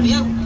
María.